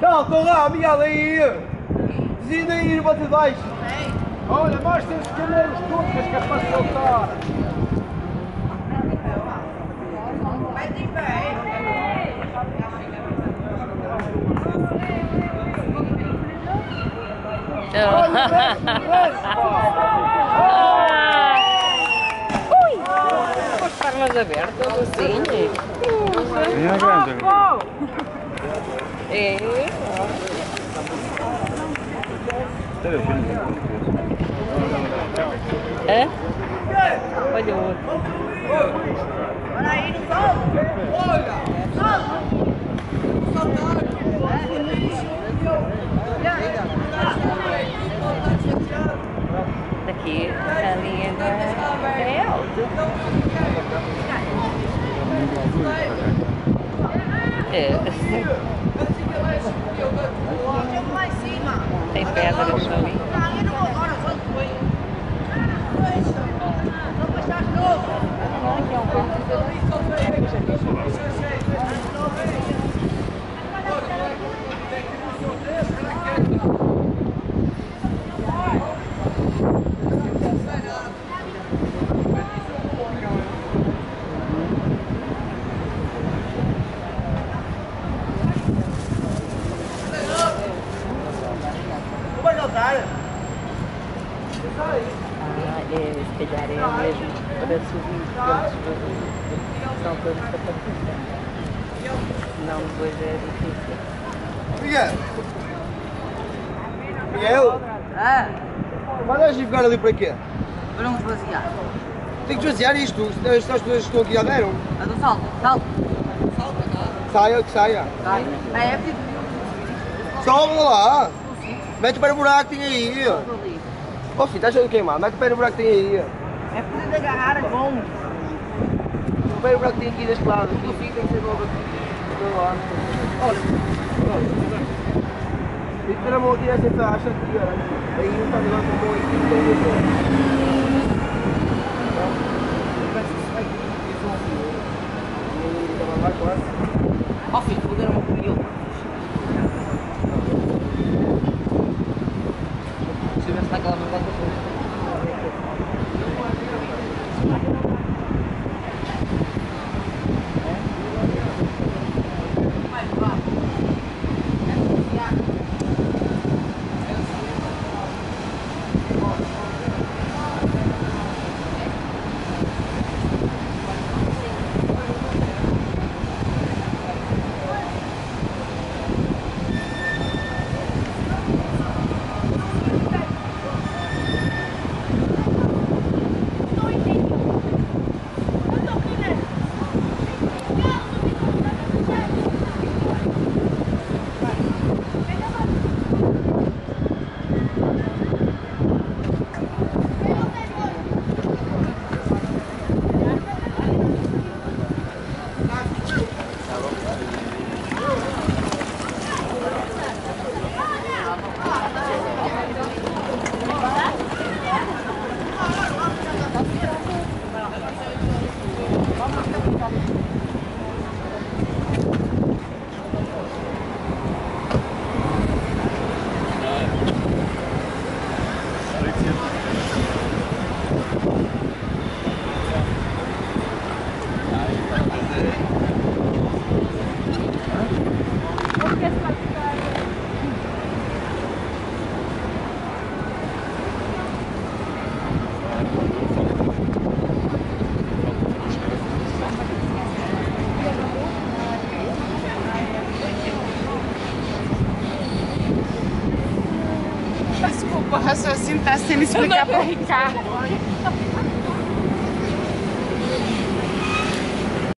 Não, estão lá, Miguel, aí! Dizem aí, vocês dois! Olha, mostra os camelos todos, que é para soltar. Ui! Com as pernas abertas, assim. É grande. É. É? Olha o outro. Aqui, a linha da- é alta. É. Tem pedras ali. Não Ah, é, se calhar é mesmo para subir, porque eles são todos sapatistas. Não, depois é difícil. Miguel! Miguel! Ah, Mandas ficar ali para quê? para não esvaziar. Tem que esvaziar isto, estas coisas que estão aqui já deram. A do salto, salto. Saia, que saia. Vai. Ah, é preciso Sobe lá! Mete o pé no buraco que tem aí. Ô filho, tá achando queimar? Mete o pé no buraco que tem aí. É preciso agarrar bom. O pé no buraco que tem aqui deste lado. Aqui fica tem que ser logo aqui. Do lado. Olha. olha. E a mão aqui nessa faixa aqui, olha. Aí não tá ligado com a mão aqui, o raciocínio está sendo explicado para o Ricardo.